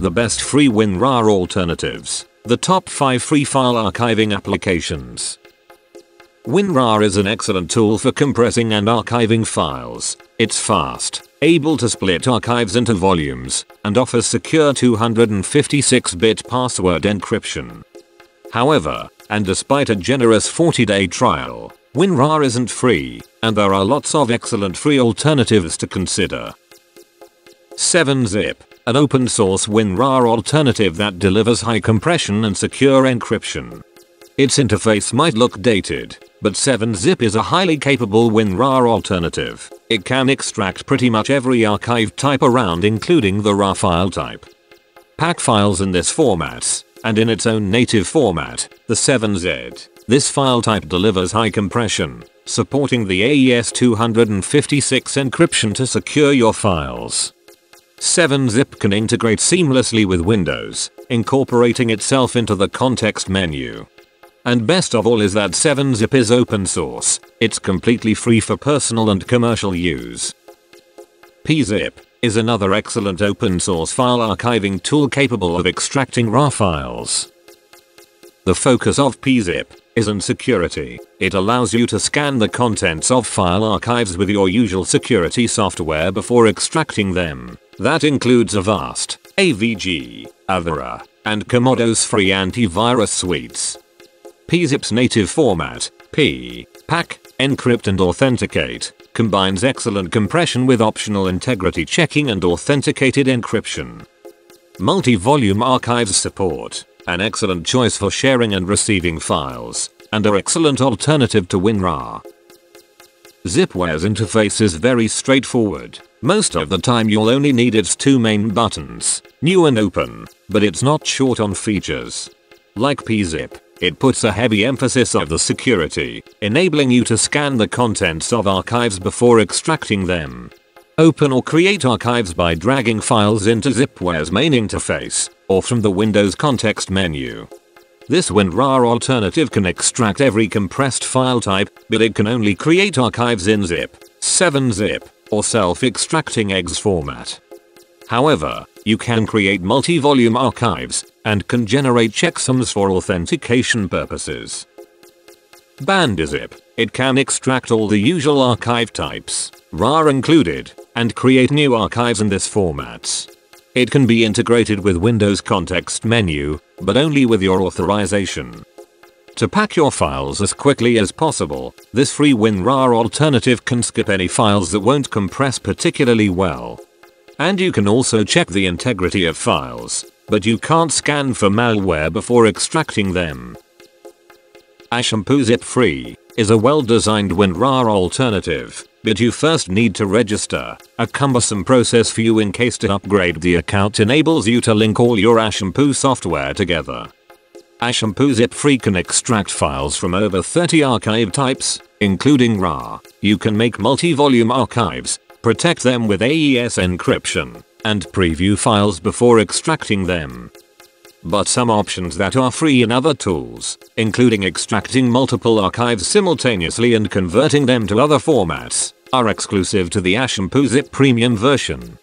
The best free WinRAR alternatives. The top 5 free file archiving applications. WinRAR is an excellent tool for compressing and archiving files. It's fast, able to split archives into volumes, and offers secure 256-bit password encryption. However, and despite a generous 40-day trial, WinRAR isn't free, and there are lots of excellent free alternatives to consider. 7-Zip, an open source WinRAR alternative that delivers high compression and secure encryption. Its interface might look dated, but 7-Zip is a highly capable WinRAR alternative. It can extract pretty much every archive type around including the RAR file type. Pack files in this format, and in its own native format, the 7Z. This file type delivers high compression, supporting the AES 256 encryption to secure your files. 7-Zip can integrate seamlessly with Windows, incorporating itself into the context menu. And best of all is that 7-Zip is open source, it's completely free for personal and commercial use. PeaZip is another excellent open source file archiving tool capable of extracting RAR files. The focus of PeaZip is on security. It allows you to scan the contents of file archives with your usual security software before extracting them. That includes Avast, AVG, Avira, and Comodo's free antivirus suites. PeaZip's native format, PEA, pack, encrypt and authenticate, combines excellent compression with optional integrity checking and authenticated encryption. Multi-volume archives support, an excellent choice for sharing and receiving files, and are excellent alternative to WinRAR. Zipware's interface is very straightforward. Most of the time you'll only need its two main buttons, new and open, but it's not short on features. Like PeaZip, it puts a heavy emphasis on the security, enabling you to scan the contents of archives before extracting them. Open or create archives by dragging files into Zipware's main interface, or from the Windows context menu. This WinRAR alternative can extract every compressed file type, but it can only create archives in zip, 7-zip, or self-extracting EXE format. However, you can create multi-volume archives, and can generate checksums for authentication purposes. Bandizip. It can extract all the usual archive types, RAR included, and create new archives in this format. It can be integrated with Windows context menu, but only with your authorization. To pack your files as quickly as possible, this free WinRAR alternative can skip any files that won't compress particularly well. And you can also check the integrity of files, but you can't scan for malware before extracting them. Ashampoo Zip Free is a well-designed WinRAR alternative, but you first need to register. A cumbersome process for you in case to upgrade the account enables you to link all your Ashampoo software together. Ashampoo Zip Free can extract files from over 30 archive types, including RAR. You can make multi-volume archives, protect them with AES encryption, and preview files before extracting them. But some options that are free in other tools, including extracting multiple archives simultaneously and converting them to other formats, are exclusive to the Ashampoo Zip Premium version.